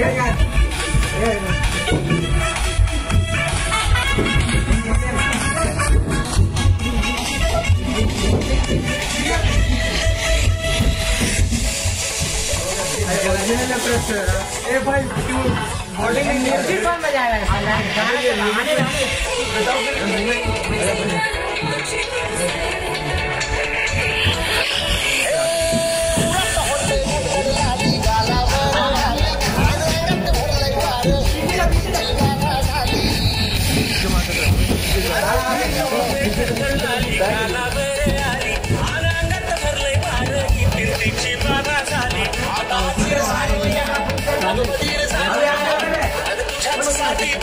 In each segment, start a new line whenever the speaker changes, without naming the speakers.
Yeah. ए भाई तू body में
म्यूज़िक कौन बजाएगा गाना गाने गाने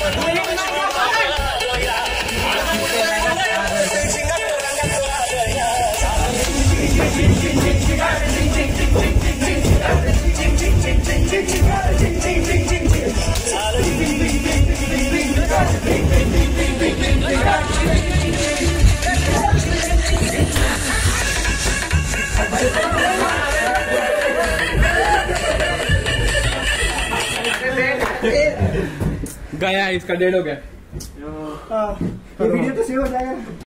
गया इसका डेढ़ हो गया।
ये वीडियो तो सेव हो जाएगा।